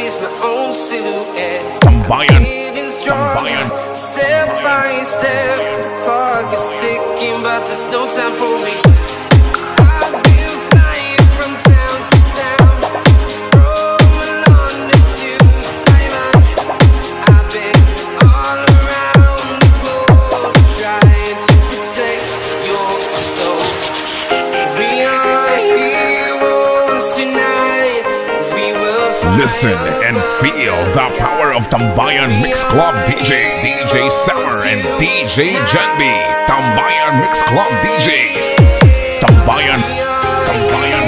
I see is my own silhouette. Tambayan. Tambayan. Step by step, the clock is ticking, but there's no time for me. DJ Summer and DJ Janbi Tambayan Mix Club DJs Tambayan Tambayan